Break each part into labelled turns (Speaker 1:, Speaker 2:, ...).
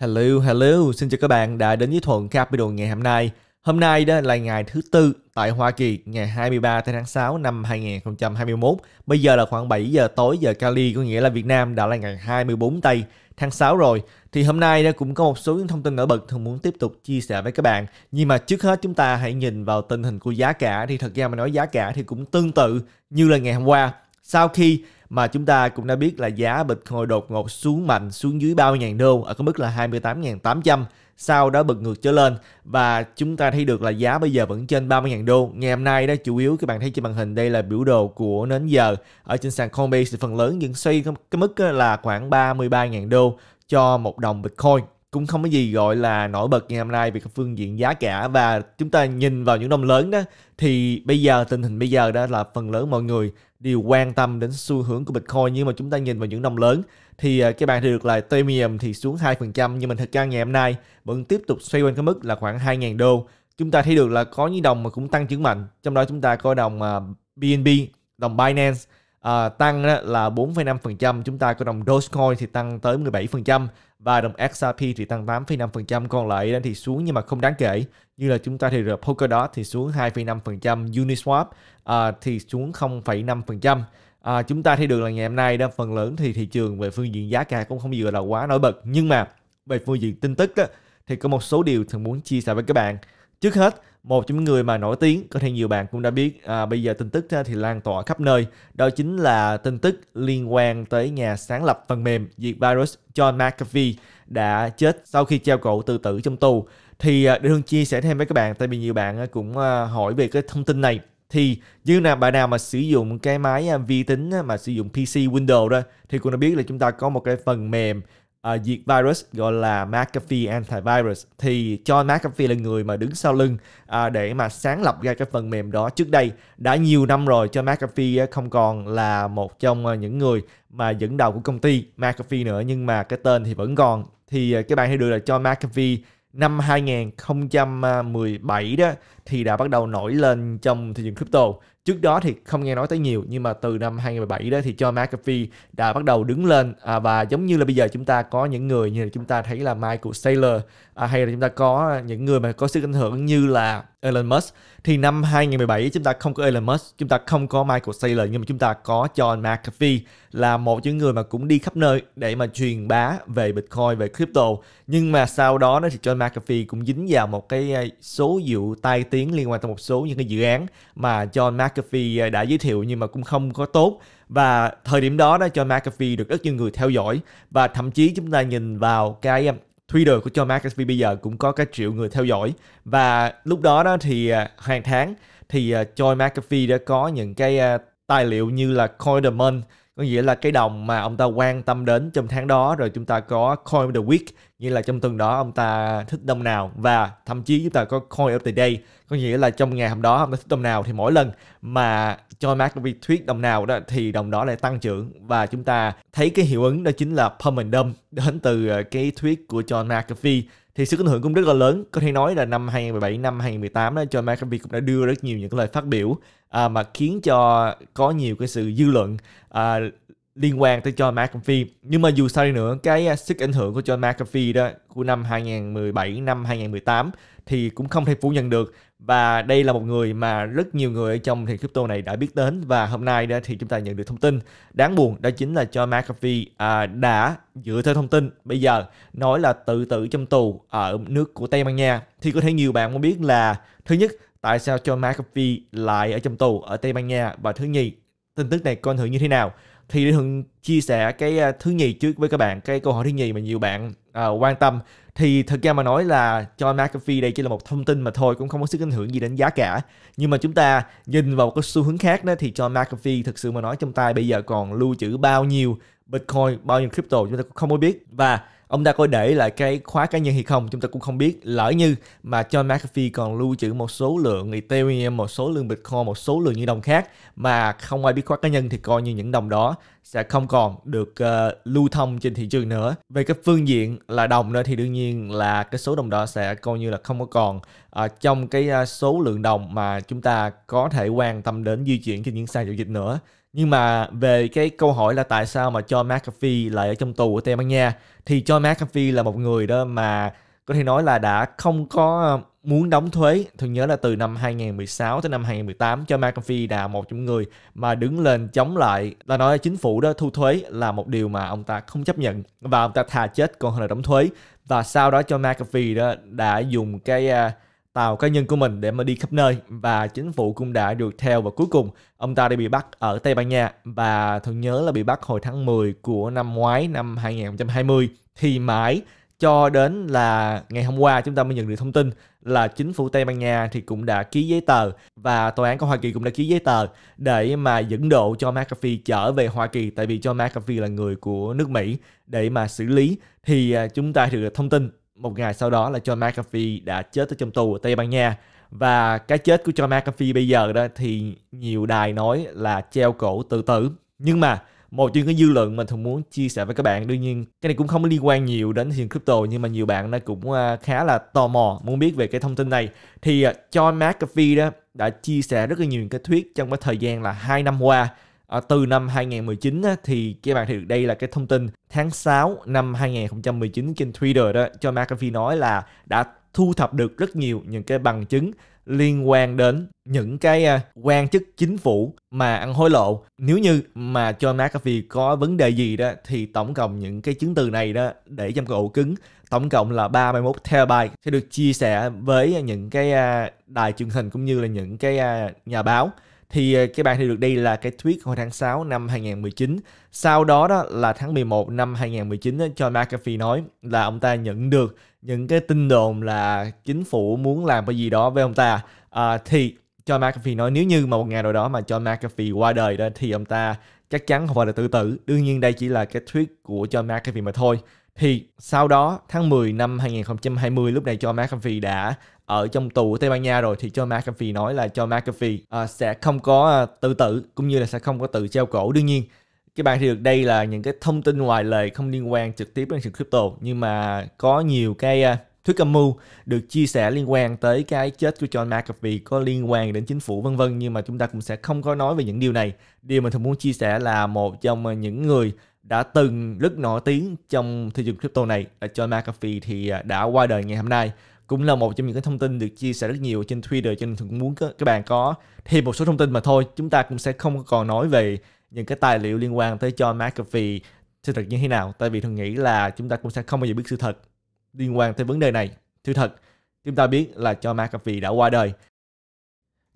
Speaker 1: Hello, hello, xin chào các bạn đã đến với Thuận Capital ngày hôm nay. Hôm nay đó là ngày thứ tư tại Hoa Kỳ, ngày 23 tháng 6 năm 2021. Bây giờ là khoảng 7 giờ tối giờ Cali, có nghĩa là Việt Nam đã là ngày 24 tây tháng 6 rồi. Thì hôm nay đó cũng có một số những thông tin nổi bật thường muốn tiếp tục chia sẻ với các bạn. Nhưng mà trước hết chúng ta hãy nhìn vào tình hình của giá cả. Thì thật ra mà nói giá cả thì cũng tương tự như là ngày hôm qua. Sau khi mà chúng ta cũng đã biết là giá Bitcoin đột ngột xuống mạnh xuống dưới 30.000 đô, ở cái mức là 28.800 sau đó bật ngược trở lên. Và chúng ta thấy được là giá bây giờ vẫn trên 30.000 đô. Ngày hôm nay đó, chủ yếu các bạn thấy trên màn hình, đây là biểu đồ của nến giờ. Ở trên sàn Coinbase thì phần lớn những xoay cái mức là khoảng 33.000 đô cho một đồng Bitcoin cũng không có gì gọi là nổi bật ngày hôm nay về phương diện giá cả. Và chúng ta nhìn vào những đồng lớn đó thì bây giờ tình hình bây giờ đó là phần lớn mọi người đều quan tâm đến xu hướng của Bitcoin. Nhưng mà chúng ta nhìn vào những đồng lớn thì à, các bạn thì được là Ethereum thì xuống 2% nhưng mà thực ra ngày hôm nay vẫn tiếp tục xoay quanh cái mức là khoảng 2.000 đô. Chúng ta thấy được là có những đồng mà cũng tăng trưởng mạnh, trong đó chúng ta có đồng à, BNB, đồng Binance uh, tăng là 4,5%, chúng ta có đồng Dogecoin thì tăng tới 17% và đồng XRP thì tăng 8,5%, còn lại thì xuống nhưng mà không đáng kể. Như là chúng ta thì được Polkadot thì xuống 2,5%, Uniswap uh, thì xuống 0,5%. À, chúng ta thấy được là ngày hôm nay đó phần lớn thì thị trường về phương diện giá cả cũng không gì là quá nổi bật nhưng mà về phương diện tin tức đó, thì có một số điều thường muốn chia sẻ với các bạn trước hết một trong những người mà nổi tiếng có thể nhiều bạn cũng đã biết à, bây giờ tin tức thì lan tỏa khắp nơi. Đó chính là tin tức liên quan tới nhà sáng lập phần mềm diệt virus John McAfee đã chết sau khi treo cổ tự tử trong tù. Thì à, để hương chia sẻ thêm với các bạn tại vì nhiều bạn à, cũng à, hỏi về cái thông tin này. Thì như là bạn nào mà sử dụng cái máy vi tính mà sử dụng PC Windows đó thì cũng đã biết là chúng ta có một cái phần mềm uh, diệt virus gọi là McAfee Antivirus. Thì John McAfee là người mà đứng sau lưng uh, để mà sáng lập ra cái phần mềm đó. Trước đây đã nhiều năm rồi cho McAfee ờ, không còn là một trong những người mà dẫn đầu của công ty McAfee nữa nhưng mà cái tên thì vẫn còn. Thì các bạn thấy được là John McAfee năm 2017 đó thì đã bắt đầu nổi lên trong thị trường crypto. Trước đó thì không nghe nói tới nhiều nhưng mà từ năm 2017 đó thì cho McAfee đã bắt đầu đứng lên. À, và giống như là bây giờ chúng ta có những người như là chúng ta thấy là Michael Saylor à, hay là chúng ta có những người mà có sức ảnh hưởng như là Elon Musk thì năm 2017 chúng ta không có Elon Musk, chúng ta không có Michael Saylor nhưng mà chúng ta có John McAfee là một những người mà cũng đi khắp nơi để mà truyền bá về Bitcoin, về crypto. Nhưng mà sau đó thì John McAfee cũng dính vào một cái à, số vụ tai tiếng liên quan tới một số những cái dự án mà John McAfee à, đã giới thiệu nhưng mà cũng không có tốt và thời điểm đó đó John McAfee được rất nhiều người theo dõi và thậm chí chúng ta nhìn vào cái à, Twitter của John McAfee bây giờ cũng có cả triệu người theo dõi. Và lúc đó đó thì à, hàng tháng thì à, Joy McAfee đã có những cái à, tài liệu như là Coin the Month, có nghĩa là cái đồng mà ông ta quan tâm đến trong tháng đó, rồi chúng ta có coin of the week, nghĩa là trong tuần đó ông ta thích đồng nào. Và thậm chí chúng ta có coin of the day, có nghĩa là trong ngày hôm đó ông ta thích đồng nào thì mỗi lần mà cho McAfee thuyết đồng nào đó thì đồng đó lại tăng trưởng. Và chúng ta thấy cái hiệu ứng đó chính là pump and dump đến từ ờ, cái thuyết của John McAfee. Thì sức ảnh hưởng cũng rất là lớn. Có thể nói là năm 2017 năm 2018 đó John McAfee cũng đã đưa rất nhiều những cái lời phát biểu à, mà khiến cho có nhiều cái sự dư luận à, liên quan tới John McAfee. Nhưng mà dù sao đi nữa cái à, sức ảnh hưởng của John McAfee đó của năm 2017 năm 2018 thì cũng không thể phủ nhận được. Và đây là một người mà rất nhiều người ở trong thị crypto này đã biết đến. Và hôm nay đó thì chúng ta nhận được thông tin. Đáng buồn đó chính là John McAfee à, đã dựa theo thông tin. Bây giờ nói là tự tử trong tù ở nước của Tây Ban Nha. Thì có thể nhiều bạn muốn biết là thứ nhất tại sao John McAfee lại ở trong tù ở Tây Ban Nha? Và thứ nhì tin tức này có ảnh hưởng như thế nào? Thì để thường chia sẻ cái à, thứ nhì trước với các bạn cái câu hỏi thứ nhì mà nhiều bạn uh, quan tâm. Thì thực ra mà nói là John McAfee đây chỉ là một thông tin mà thôi cũng không có sức ảnh hưởng gì đến giá cả. Nhưng mà chúng ta nhìn vào một cái xu hướng khác đó thì John McAfee thực sự mà nói trong tay bây giờ còn lưu trữ bao nhiêu Bitcoin bao nhiêu crypto chúng ta cũng không có biết. Và ông ta có để lại cái khóa cá nhân hay không chúng ta cũng không biết. Lỡ như mà John McAfee còn lưu trữ một số lượng Ethereum một số lượng Bitcoin một số lượng như đồng khác mà không ai biết khóa cá nhân thì coi như những đồng đó sẽ không còn được uh, lưu thông trên thị trường nữa. Về cái phương diện là đồng nữa thì đương nhiên là cái số đồng đó sẽ coi như là không có còn. Uh, trong cái uh, số lượng đồng mà chúng ta có thể quan tâm đến di chuyển trên những sàn giao dịch nữa nhưng mà về cái câu hỏi là tại sao mà John McAfee lại ở trong tù ở Tây Ban Nha, thì John McAfee là một người đó mà có thể nói là đã không có ờ, muốn đóng thuế. Thường nhớ là từ năm 2016 tới năm 2018 cho McAfee là một trong người mà đứng lên chống lại là nói chính phủ đó thu thuế là một điều mà ông ta không chấp nhận và ông ta thà chết còn hơn là đóng thuế và sau đó cho McAfee đó đã dùng cái ờ, tàu cá nhân của mình để mà đi khắp nơi. Và chính phủ cũng đã được theo và cuối cùng, ông ta đã bị bắt ở Tây Ban Nha. Và thường nhớ là bị bắt hồi tháng 10 của năm ngoái, năm 2020 thì mãi cho đến là ngày hôm qua chúng ta mới nhận được thông tin là chính phủ Tây Ban Nha thì cũng đã ký giấy tờ và tòa án của Hoa Kỳ cũng đã ký giấy tờ để mà dẫn độ cho McAfee trở về Hoa Kỳ, tại vì cho McAfee là người của nước Mỹ để mà xử lý. Thì à, chúng ta được thông tin một ngày sau đó là John McAfee đã chết ở trong tù ở Tây Ban Nha. Và cái chết của John McAfee bây giờ đó thì nhiều đài nói là treo cổ tự tử. Nhưng mà một trong cái dư luận mình thường muốn chia sẻ với các bạn, đương nhiên cái này cũng không liên quan nhiều đến thị trường crypto, nhưng mà nhiều bạn nó cũng à, khá là tò mò muốn biết về cái thông tin này. Thì à, John McAfee đó đã chia sẻ rất là nhiều cái thuyết trong cái thời gian là hai năm qua. À, từ năm 2019 á, thì các bạn thấy được đây là cái thông tin tháng 6 năm 2019 trên Twitter đó cho McAfee nói là đã thu thập được rất nhiều những cái bằng chứng liên quan đến những cái uh, quan chức chính phủ mà ăn hối lộ. Nếu như mà cho McAfee có vấn đề gì đó thì tổng cộng những cái chứng từ này đó để trong cái ổ cứng tổng cộng là 31 terabyte sẽ được chia sẻ với những cái uh, đài truyền hình cũng như là những cái uh, nhà báo thì ờ, các bạn thì được đây là cái tweet hồi tháng 6 năm 2019. Sau đó đó là tháng 11 năm 2019 cho McAfee nói là ông ta nhận được những cái tin đồn là chính phủ muốn làm cái gì đó với ông ta. À, thì cho McAfee nói nếu như mà một ngày nào đó mà cho McAfee qua đời đó thì ông ta chắc chắn không phải là tự tử. Đương nhiên đây chỉ là cái tweet của John McAfee mà thôi. Thì sau đó tháng 10 năm 2020 lúc này cho McAfee đã ở trong tù ở Tây Ban Nha rồi thì cho McAfee nói là cho McAfee uh, sẽ không có uh, tự tử cũng như là sẽ không có tự treo cổ đương nhiên các bạn thì được đây là những cái thông tin ngoài lề không liên quan trực tiếp đến sự crypto nhưng mà có nhiều cái uh, thuyết âm mưu được chia sẻ liên quan tới cái chết của John McAfee có liên quan đến chính phủ vân vân nhưng mà chúng ta cũng sẽ không có nói về những điều này. Điều mà tôi muốn chia sẻ là một trong những người đã từng rất nổi tiếng trong thị trường crypto này. Là John McAfee thì à, đã qua đời ngày hôm nay, cũng là một trong những cái thông tin được chia sẻ rất nhiều trên Twitter, cho nên cũng muốn các bạn có thêm một số thông tin mà thôi. Chúng ta cũng sẽ không còn nói về những cái tài liệu liên quan tới John McAfee sự thật như thế nào. Tại vì thường nghĩ là chúng ta cũng sẽ không bao giờ biết sự thật liên quan tới vấn đề này. Sự thật, chúng ta biết là John McAfee đã qua đời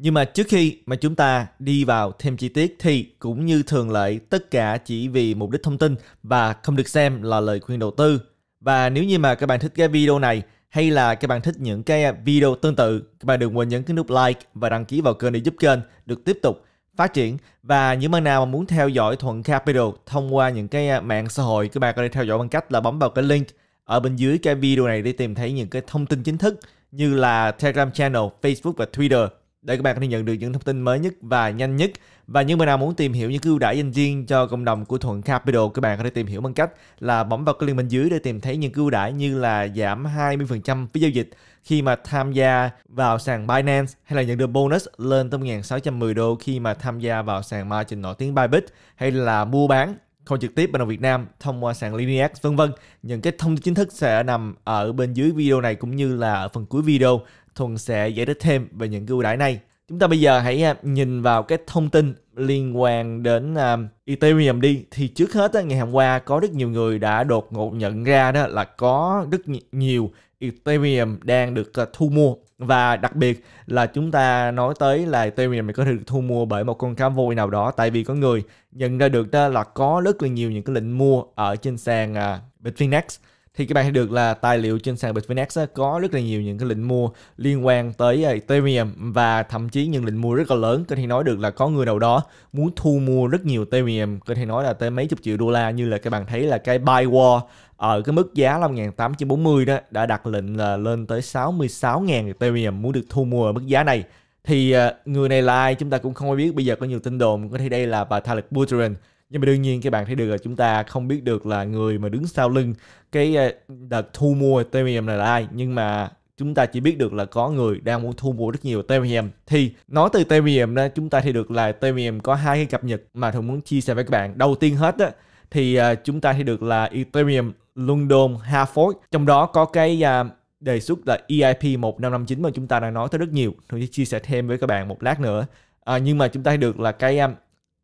Speaker 1: nhưng mà trước khi mà chúng ta đi vào thêm chi tiết thì cũng như thường lệ tất cả chỉ vì mục đích thông tin và không được xem là lời khuyên đầu tư. Và nếu như mà các bạn thích cái video này hay là các bạn thích những cái video tương tự, các bạn đừng quên nhấn cái nút like và đăng ký vào kênh để giúp kênh được tiếp tục phát triển và những bạn nào mà muốn theo dõi Thuận Capital thông qua những cái à, mạng xã hội các bạn có thể theo dõi bằng cách là bấm vào cái link ở bên dưới cái video này để tìm thấy những cái thông tin chính thức như là Telegram channel, Facebook và Twitter để các bạn có thể nhận được những thông tin mới nhất và nhanh nhất. Và những bạn nào muốn tìm hiểu những ưu đãi dành riêng cho cộng đồng của Thuận Capital, các bạn có thể tìm hiểu bằng cách là bấm vào cái link bên dưới để tìm thấy những ưu đãi như là giảm 20% phí giao dịch khi mà tham gia vào sàn Binance hay là nhận được bonus lên tới 1.610 đô khi mà tham gia vào sàn margin nổi tiếng Bybit hay là mua bán không trực tiếp bên Việt Nam thông qua sàn Lineax vân vân. Những cái thông tin chính thức sẽ nằm ở bên dưới video này cũng như là ở phần cuối video Thuần sẽ giải thích thêm về những ưu đãi này. Chúng ta bây giờ hãy à, nhìn vào cái thông tin liên quan đến um, Ethereum đi. Thì trước hết ngày hôm qua có rất nhiều người đã đột ngột nhận ra đó là có rất nhiều Ethereum đang được à, thu mua và đặc biệt là chúng ta nói tới là Ethereum này có thể được thu mua bởi một con cá voi nào đó tại vì có người nhận ra được đó là có rất là nhiều những cái lệnh mua ở trên sàn uh, Bitfinex thì các bạn thấy được là tài liệu trên sàn Bitfinex có rất là nhiều những cái lệnh mua liên quan tới à, Ethereum và thậm chí những lệnh mua rất là lớn. Có thể nói được là có người nào đó muốn thu mua rất nhiều Ethereum, có thể nói là tới mấy chục triệu đô la như là các bạn thấy là cái buy war ở cái mức giá là 1840 đó, đã đặt lệnh là lên tới 66.000 Ethereum muốn được thu mua ở mức giá này. Thì à, người này là ai chúng ta cũng không biết. Bây giờ có nhiều tin đồn, có thể đây là bà Vitalik Buterin nhưng mà đương nhiên các bạn thấy được là chúng ta không biết được là người mà đứng sau lưng cái ờ, đợt thu mua Ethereum này là ai. Nhưng mà chúng ta chỉ biết được là có người đang muốn thu mua rất nhiều Ethereum. Thì nói từ Ethereum đó chúng ta thì được là Ethereum có hai cái cập nhật mà thường muốn chia sẻ với các bạn. Đầu tiên hết á thì ờ, chúng ta thì được là Ethereum London Hard Fork trong đó có cái ờ, đề xuất là EIP 1559 mà chúng ta đã nói tới rất nhiều. Tôi sẽ chia sẻ thêm với các bạn một lát nữa. À, nhưng mà chúng ta được là cái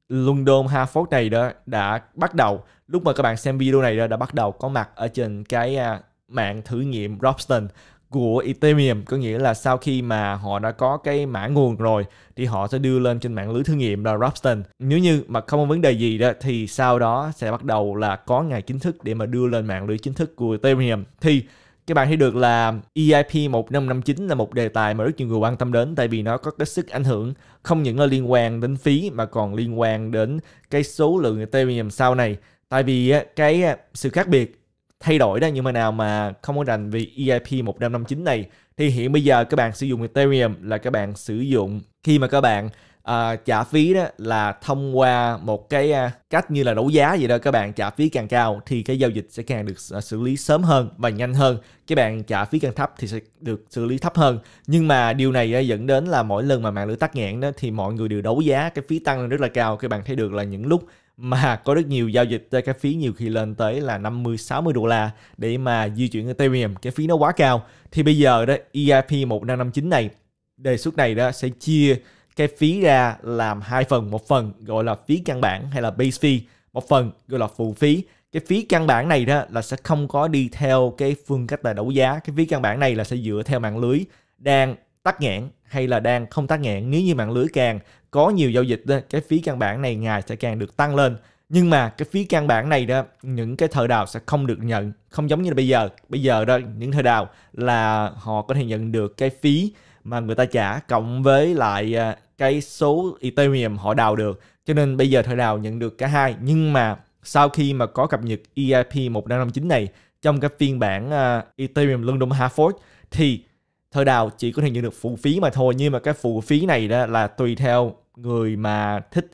Speaker 1: London Hartford này đó đã bắt đầu. Lúc mà các bạn xem video này đó, đã bắt đầu có mặt ở trên cái à, mạng thử nghiệm Robston của Ethereum. Có nghĩa là sau khi mà họ đã có cái mã nguồn rồi, thì họ sẽ đưa lên trên mạng lưới thử nghiệm là Robston nếu như mà không có vấn đề gì đó, thì sau đó sẽ bắt đầu là có ngày chính thức để mà đưa lên mạng lưới chính thức của Ethereum. Thì các bạn thấy được là EIP 1559 là một đề tài mà rất nhiều người quan tâm đến, tại vì nó có cái sức ảnh hưởng không những là liên quan đến phí mà còn liên quan đến cái số lượng Ethereum sau này. Tại vì cái sự khác biệt thay đổi đó, nhưng mà nào mà không có rành vì EIP 1559 này, thì hiện bây giờ các bạn sử dụng Ethereum là các bạn sử dụng khi mà các bạn uh, trả phí đó là thông qua một cái uh, cách như là đấu giá vậy đó các bạn trả phí càng cao thì cái giao dịch sẽ càng được uh, xử lý sớm hơn và nhanh hơn. Các bạn trả phí càng thấp thì sẽ được xử lý thấp hơn. Nhưng mà điều này uh, dẫn đến là mỗi lần mà mạng lưới tắt nghẽn đó thì mọi người đều đấu giá cái phí tăng lên rất là cao. Các bạn thấy được là những lúc mà có rất nhiều giao dịch cái phí nhiều khi lên tới là 50 60 đô la để mà di chuyển Ethereum cái phí nó quá cao. Thì bây giờ đó EIP 1559 này đề xuất này đó sẽ chia cái phí ra làm hai phần một phần gọi là phí căn bản hay là base fee một phần gọi là phụ phí. Cái phí căn bản này đó là sẽ không có đi theo cái phương cách là đấu giá. Cái phí căn bản này là sẽ dựa theo mạng lưới đang tắt nghẽn hay là đang không tắt nghẽn. Nếu như mạng lưới càng có nhiều giao dịch đó, cái phí căn bản này ngày sẽ càng được tăng lên. Nhưng mà cái phí căn bản này đó những cái thợ đào sẽ không được nhận. Không giống như là bây giờ. Bây giờ đó những thợ đào là họ có thể nhận được cái phí mà người ta trả cộng với lại à, cái số Ethereum họ đào được. Cho nên bây giờ thợ đào nhận được cả hai. Nhưng mà sau khi mà có cập nhật EIP 1559 này trong cái phiên bản uh, Ethereum London Hard Fork thì thợ đào chỉ có thể nhận được phụ phí mà thôi. Nhưng mà cái phụ phí này đó là tùy theo người mà thích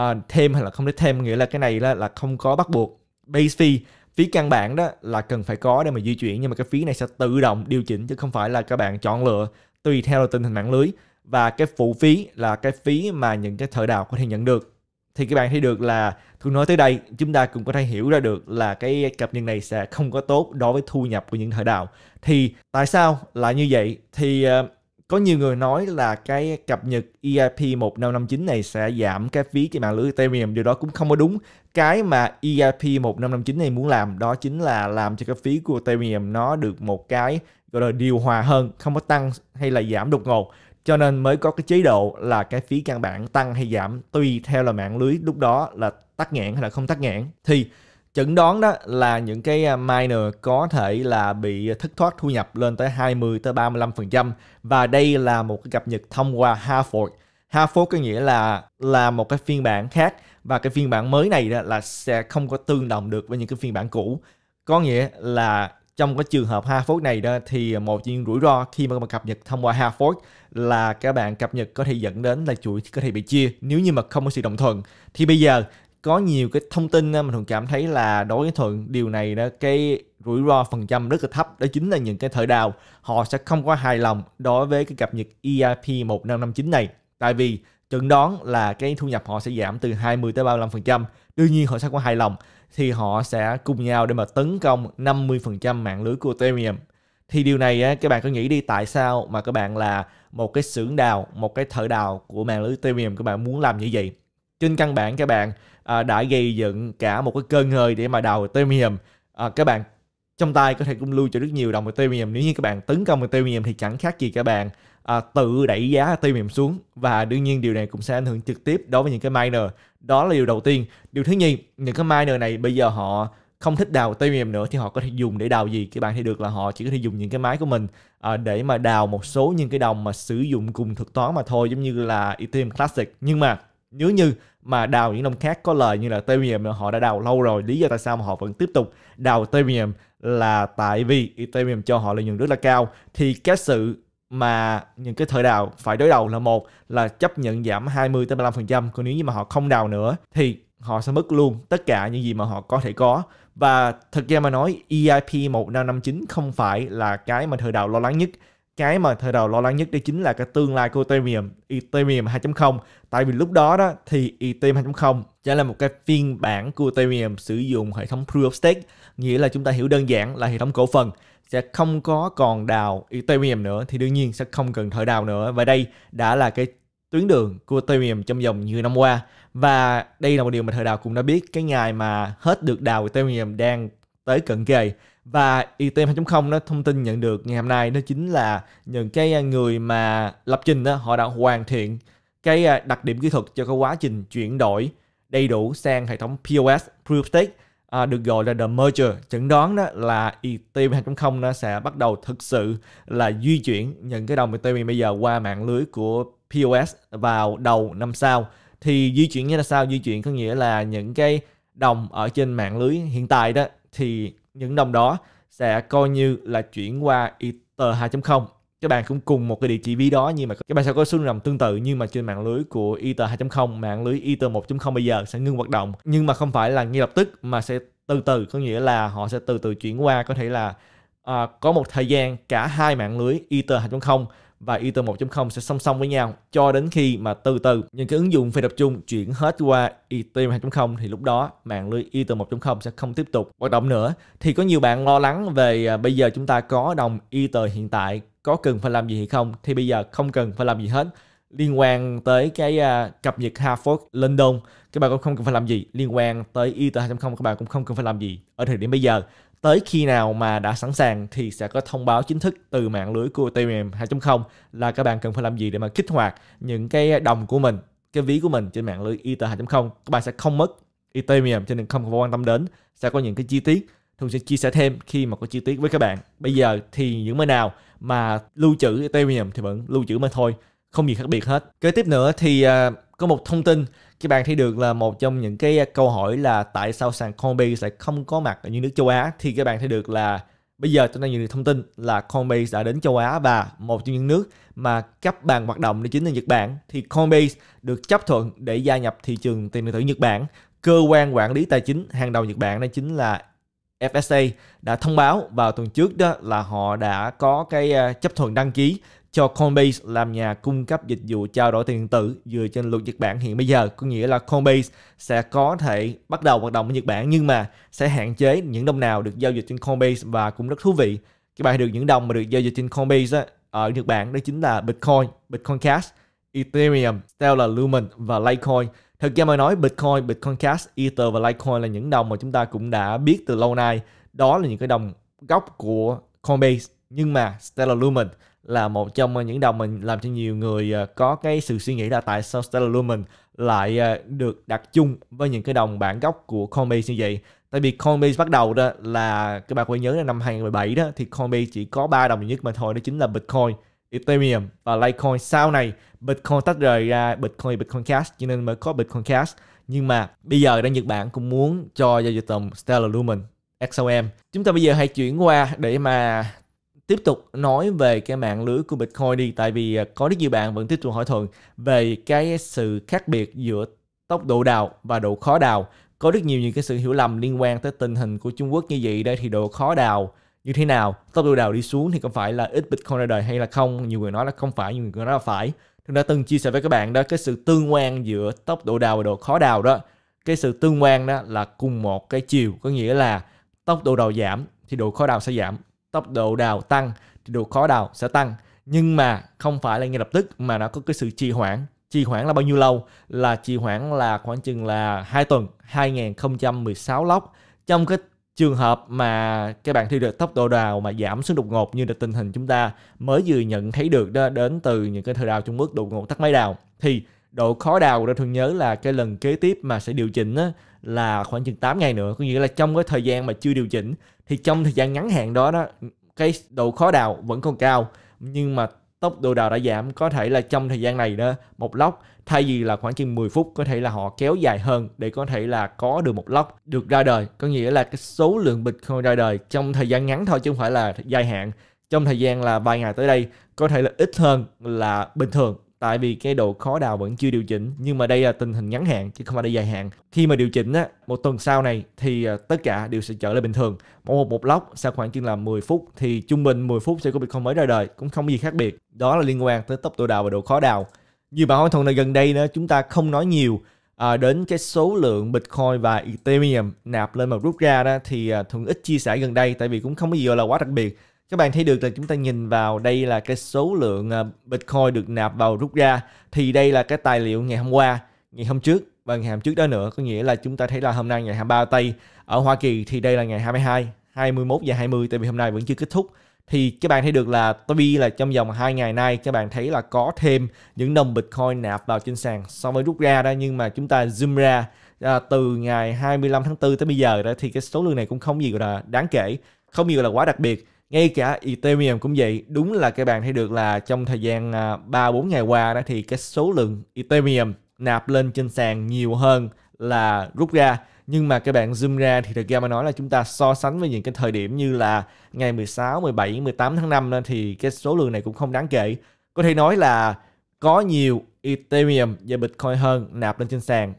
Speaker 1: uh, thêm hay là không thích thêm. Nghĩa là cái này đó là không có bắt buộc. Base fee phí căn bản đó là cần phải có để mà di chuyển. Nhưng mà cái phí này sẽ tự động điều chỉnh chứ không phải là các bạn chọn lựa tùy theo tình hình mạng lưới và cái phụ phí là cái phí mà những cái thợ đào có thể nhận được. Thì các bạn thấy được là tôi nói tới đây, chúng ta cũng có thể hiểu ra được là cái cập nhật này sẽ không có tốt đối với thu nhập của những thợ đào. Thì tại sao lại như vậy? Thì ờ, có nhiều người nói là cái cập nhật EIP 1559 này sẽ giảm cái phí trên mạng lưới Ethereum, điều đó cũng không có đúng. Cái mà EIP 1559 này muốn làm đó chính là làm cho cái phí của Ethereum nó được một cái gọi là điều hòa hơn, không có tăng hay là giảm đột ngột cho nên mới có cái chế độ là cái phí căn bản tăng hay giảm tùy theo là mạng lưới lúc đó là tắt nghẽn hay là không tắt nghẽn thì chẩn đoán đó là những cái à, miner có thể là bị thất thoát thu nhập lên tới 20 tới 35% và đây là một cái cập nhật thông qua hard fork. Có nghĩa là là một cái phiên bản khác và cái phiên bản mới này đó là sẽ không có tương đồng được với những cái phiên bản cũ. Có nghĩa là trong cái trường hợp hard fork này đó, thì một những rủi ro khi mà cập nhật thông qua hard fork là các bạn cập nhật có thể dẫn đến là chuỗi có thể bị chia nếu như mà không có sự đồng thuận. Thì bây giờ có nhiều cái thông tin mà thường cảm thấy là đối với thuận, điều này đó, cái rủi ro phần trăm rất là thấp. Đó chính là những cái thợ đào, họ sẽ không có hài lòng đối với cái cập nhật EIP 1559 này. Tại vì chẩn đoán là cái thu nhập họ sẽ giảm từ 20 tới 35%. Đương nhiên họ sẽ có hài lòng thì họ sẽ cùng nhau để mà tấn công 50% mạng lưới của Ethereum. Thì điều này á, các bạn có nghĩ đi tại sao mà các bạn là một cái xưởng đào, một cái thợ đào của mạng lưới Ethereum các bạn muốn làm như vậy? Trên căn bản các bạn à, đã gây dựng cả một cái cơn hơi để mà đào Ethereum. À, các bạn trong tay có thể cũng lưu cho rất nhiều đồng Ethereum nếu như các bạn tấn công Ethereum thì chẳng khác gì các bạn à, tự đẩy giá Ethereum xuống. Và đương nhiên điều này cũng sẽ ảnh hưởng trực tiếp đối với những cái miner. Đó là điều đầu tiên. Điều thứ nhì những cái miner này bây giờ họ không thích đào Ethereum nữa thì họ có thể dùng để đào gì? Các bạn thấy được là họ chỉ có thể dùng những cái máy của mình à, để mà đào một số những cái đồng mà sử dụng cùng thuật toán mà thôi giống như là Ethereum Classic. Nhưng mà nếu như mà đào những đồng khác có lời như là Ethereum họ đã đào lâu rồi lý do tại sao mà họ vẫn tiếp tục đào Ethereum là tại vì Ethereum cho họ lợi nhuận rất là cao thì cái sự mà những cái thời đào phải đối đầu là một là chấp nhận giảm 20 tới 35% còn nếu như mà họ không đào nữa thì họ sẽ mất luôn tất cả những gì mà họ có thể có. Và thật ra mà nói EIP 1559 không phải là cái mà thời đào lo lắng nhất. Cái mà thời đầu lo lắng nhất đó chính là cái tương lai của Ethereum, Ethereum 2.0. Tại vì lúc đó đó thì Ethereum 2.0 sẽ là một cái phiên bản của Ethereum sử dụng hệ thống Proof of Stake, nghĩa là chúng ta hiểu đơn giản là hệ thống cổ phần sẽ không có còn đào Ethereum nữa, thì đương nhiên sẽ không cần thợ đào nữa. Và đây đã là cái tuyến đường của Ethereum trong vòng nhiều năm qua. Và đây là một điều mà thời đào cũng đã biết, cái ngày mà hết được đào Ethereum đang tới cận kề. Và Ethereum 2.0 nó thông tin nhận được ngày hôm nay đó chính là những cái người mà lập trình đó, họ đã hoàn thiện cái à, đặc điểm kỹ thuật cho cái quá trình chuyển đổi đầy đủ sang hệ thống POS Proof of Stake à, được gọi là the merger. Chẩn đoán đó là Ethereum 2.0 nó sẽ bắt đầu thực sự là di chuyển những cái đồng Ethereum bây giờ qua mạng lưới của POS vào đầu năm sau. Thì di chuyển như là sao di chuyển có nghĩa là những cái đồng ở trên mạng lưới hiện tại đó thì những đồng đó sẽ coi như là chuyển qua Ether 2.0 các bạn cũng cùng một cái địa chỉ ví đó nhưng mà các bạn sẽ có số đồng tương tự nhưng mà trên mạng lưới của Ether 2.0 mạng lưới Ether 1.0 bây giờ sẽ ngưng hoạt động. Nhưng mà không phải là ngay lập tức mà sẽ từ từ có nghĩa là họ sẽ từ từ chuyển qua. Có thể là à, có một thời gian cả hai mạng lưới Ether 2.0 và Ether 1.0 sẽ song song với nhau cho đến khi mà từ từ những cái ứng dụng phi tập trung chuyển hết qua Ethereum 2.0 thì lúc đó mạng lưới Ether 1.0 sẽ không tiếp tục hoạt động nữa. Thì có nhiều bạn lo lắng về à, bây giờ chúng ta có đồng Ether hiện tại có cần phải làm gì hay không? Thì bây giờ không cần phải làm gì hết. Liên quan tới cái uh, cập nhật Harvard London các bạn cũng không cần phải làm gì. Liên quan tới Ether 2.0 các bạn cũng không cần phải làm gì ở thời điểm bây giờ tới khi nào mà đã sẵn sàng thì sẽ có thông báo chính thức từ mạng lưới của Ethereum 2.0 là các bạn cần phải làm gì để mà kích hoạt những cái đồng của mình, cái ví của mình trên mạng lưới Ether 2.0. Các bạn sẽ không mất Ethereum cho nên không phải quan tâm đến. Sẽ có những cái chi tiết Thường sẽ chia sẻ thêm khi mà có chi tiết với các bạn. Bây giờ thì những nơi nào mà lưu trữ Ethereum thì vẫn lưu trữ mà thôi, không gì khác biệt hết. Kế tiếp nữa thì uh, có một thông tin các bạn thấy được là một trong những cái à, câu hỏi là tại sao sàn Coinbase lại không có mặt ở những nước châu Á? Thì các bạn thấy được là bây giờ tôi đang nhận được thông tin là Coinbase đã đến châu Á và một trong những nước mà cấp bàn hoạt động đó chính là Nhật Bản. Thì Coinbase được chấp thuận để gia nhập thị trường tiền điện tử Nhật Bản. Cơ quan quản lý tài chính hàng đầu Nhật Bản đó chính là FSA đã thông báo vào tuần trước đó là họ đã có cái à, chấp thuận đăng ký cho Coinbase làm nhà cung cấp dịch vụ trao đổi tiền điện tử dựa trên luật Nhật Bản hiện bây giờ có nghĩa là Coinbase sẽ có thể bắt đầu hoạt động ở Nhật Bản nhưng mà sẽ hạn chế những đồng nào được giao dịch trên Coinbase và cũng rất thú vị các bạn được những đồng mà được giao dịch trên Coinbase á, ở Nhật Bản đó chính là Bitcoin, Bitcoin Cash, Ethereum, Stellar Lumen và Litecoin. Thực ra mà nói Bitcoin, Bitcoin Cash, Ether và Litecoin là những đồng mà chúng ta cũng đã biết từ lâu nay. Đó là những cái đồng gốc của Coinbase. Nhưng mà Stellar Lumen là một trong những đồng mình làm cho nhiều người ờ, có cái sự suy nghĩ là tại sao Stellar Lumen lại ờ, được đặt chung với những cái đồng bản gốc của Coinbase như vậy. Tại vì Coinbase bắt đầu đó là các bạn phải nhớ là năm 2017 đó thì Coinbase chỉ có ba đồng duy nhất mà thôi đó chính là Bitcoin, Ethereum và Litecoin. Sau này Bitcoin tách rời ra Bitcoin, Bitcoin Cash cho nên mới có Bitcoin Cash. Nhưng mà bây giờ đang Nhật Bản cũng muốn cho giao dịch đồng Stellar Lumen XOM. Chúng ta bây giờ hãy chuyển qua để mà tiếp tục nói về cái mạng lưới của Bitcoin đi, tại vì à, có rất nhiều bạn vẫn tiếp tục hỏi thuận về cái sự khác biệt giữa tốc độ đào và độ khó đào. Có rất nhiều những cái sự hiểu lầm liên quan tới tình hình của Trung Quốc như vậy đây thì độ khó đào như thế nào, tốc độ đào đi xuống thì có phải là ít Bitcoin ra đời hay là không? Nhiều người nói là không phải, nhiều người nói là phải. Tôi đã từng chia sẻ với các bạn đó, cái sự tương quan giữa tốc độ đào và độ khó đào đó. Cái sự tương quan đó là cùng một cái chiều, có nghĩa là tốc độ đào giảm thì độ khó đào sẽ giảm tốc độ đào tăng thì độ khó đào sẽ tăng. Nhưng mà không phải là ngay lập tức mà nó có cái sự trì hoãn. Trì hoãn là bao nhiêu lâu? Là trì hoãn là khoảng chừng là 2 tuần 2016 lốc. Trong cái trường hợp mà các bạn thi được tốc độ đào mà giảm xuống đột ngột như là tình hình chúng ta mới vừa nhận thấy được đó đến từ những cái thời đào Trung Quốc đột ngột tắt máy đào thì độ khó đào đã thường nhớ là cái lần kế tiếp mà sẽ điều chỉnh á, là khoảng chừng 8 ngày nữa, có nghĩa là trong cái thời gian mà chưa điều chỉnh, thì trong thời gian ngắn hạn đó đó, cái độ khó đào vẫn còn cao. Nhưng mà tốc độ đào đã giảm, có thể là trong thời gian này đó, một lốc, thay vì là khoảng chừng 10 phút, có thể là họ kéo dài hơn để có thể là có được một lốc được ra đời. Có nghĩa là cái số lượng bitcoin ra đời trong thời gian ngắn thôi, chứ không phải là dài hạn. Trong thời gian là vài ngày tới đây, có thể là ít hơn là bình thường tại vì cái độ khó đào vẫn chưa điều chỉnh nhưng mà đây là tình hình ngắn hạn chứ không phải là dài hạn. Khi mà điều chỉnh á một tuần sau này thì ờ, tất cả đều sẽ trở lại bình thường. Một một lóc sau khoảng chừng là 10 phút thì trung bình 10 phút sẽ có Bitcoin mới ra đời cũng không có gì khác biệt. Đó là liên quan tới tốc độ đào và độ khó đào. Như bạn hỏi thuận này gần đây nữa chúng ta không nói nhiều à, đến cái số lượng Bitcoin và Ethereum nạp lên và rút ra đó thì ờ, à, thuận ít chia sẻ gần đây tại vì cũng không có gì gọi là quá đặc biệt các bạn thấy được là chúng ta nhìn vào đây là cái số lượng à, Bitcoin được nạp vào rút ra. Thì đây là cái tài liệu ngày hôm qua ngày hôm trước và ngày hôm trước đó nữa. Có nghĩa là chúng ta thấy là hôm nay ngày 23 tây ở Hoa Kỳ thì đây là ngày 22 21 và 20 tại vì hôm nay vẫn chưa kết thúc. Thì các bạn thấy được là tuy là trong vòng hai ngày nay các bạn thấy là có thêm những đồng Bitcoin nạp vào trên sàn so với rút ra đó. Nhưng mà chúng ta zoom ra à, từ ngày 25 tháng 4 tới bây giờ đó thì cái số lượng này cũng không gì gọi là đáng kể không gì gọi là quá đặc biệt ngay cả Ethereum cũng vậy. Đúng là các bạn thấy được là trong thời gian à, ba bốn ngày qua đó thì cái số lượng Ethereum nạp lên trên sàn nhiều hơn là rút ra. Nhưng mà các bạn zoom ra thì thực ra mà nói là chúng ta so sánh với những cái thời điểm như là ngày 16, 17, 18 tháng 5 thì cái số lượng này cũng không đáng kể. Có thể nói là có nhiều Ethereum và Bitcoin hơn nạp lên trên sàn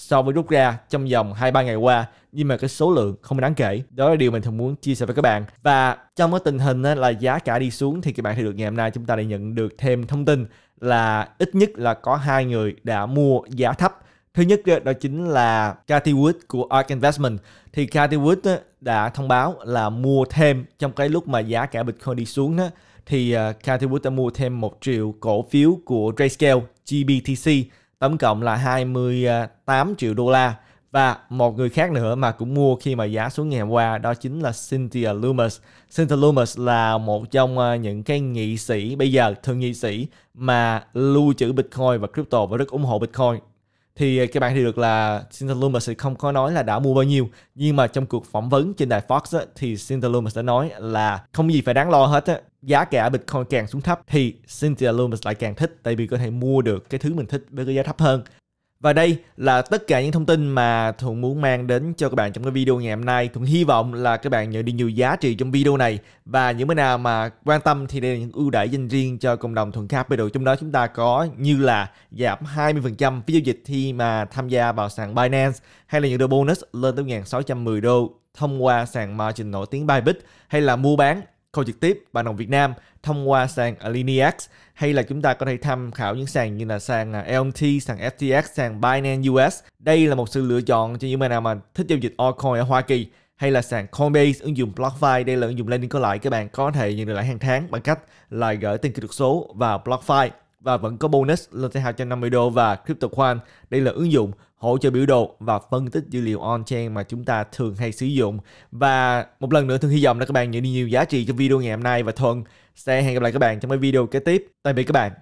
Speaker 1: so với rút ra trong vòng 2-3 ngày qua nhưng mà cái số lượng không đáng kể. Đó là điều mình thường muốn chia sẻ với các bạn. Và trong cái tình hình là giá cả đi xuống thì các bạn thấy được ngày hôm nay chúng ta đã nhận được thêm thông tin là ít nhất là có hai người đã mua giá thấp. Thứ nhất đó chính là Cathy Wood của ARK Investment. Thì Cathy Wood đã thông báo là mua thêm trong cái lúc mà giá cả Bitcoin đi xuống đó, thì ờ, Cathy Wood đã mua thêm một triệu cổ phiếu của Grayscale GBTC tổng cộng là 28 triệu đô la và một người khác nữa mà cũng mua khi mà giá xuống ngày hôm qua, đó chính là Cynthia Loomis. Cynthia Loomis là một trong ờ, những cái nghị sĩ bây giờ, thượng nghị sĩ mà lưu trữ Bitcoin và crypto và rất ủng hộ Bitcoin thì ờ, các bạn thì được là Cynthia Loomis thì không có nói là đã mua bao nhiêu nhưng mà trong cuộc phỏng vấn trên đài Fox á, thì Cynthia Loomis đã nói là không gì phải đáng lo hết á giá cả Bitcoin càng xuống thấp thì Cynthia Loomis lại càng thích tại vì có thể mua được cái thứ mình thích với cái giá thấp hơn và đây là tất cả những thông tin mà Thuận muốn mang đến cho các bạn trong cái video ngày hôm nay. Thuận hy vọng là các bạn nhận được nhiều giá trị trong video này. Và những bên nào mà quan tâm thì đây là những ưu đãi dành riêng cho cộng đồng Thuận Capital. Trong đó chúng ta có như là giảm 20% phí giao dịch khi mà tham gia vào sàn Binance, hay là những đôi bonus lên tới 1.610 đô thông qua sàn margin nổi tiếng Bybit, hay là mua bán câu trực tiếp bạn đồng Việt Nam thông qua sàn Alineax hay là chúng ta có thể tham khảo những sàn như là sàn à, LMT, sàn FTX, sàn Binance US. Đây là một sự lựa chọn cho những bạn nào mà thích giao dịch altcoin ở Hoa Kỳ hay là sàn Coinbase ứng dụng BlockFi đây là ứng dụng lending có lãi các bạn có thể nhận được lãi hàng tháng bằng cách là gửi tiền kỹ thuật số vào BlockFi và vẫn có bonus lên tới 250 đô và CryptoQuant đây là ứng dụng hỗ trợ biểu đồ và phân tích dữ liệu on-chain mà chúng ta thường hay sử dụng. Và một lần nữa thường hy vọng là các bạn nhận được nhiều giá trị trong video ngày hôm nay và Thuận sẽ hẹn gặp lại các bạn trong cái video kế tiếp. Tạm biệt các bạn.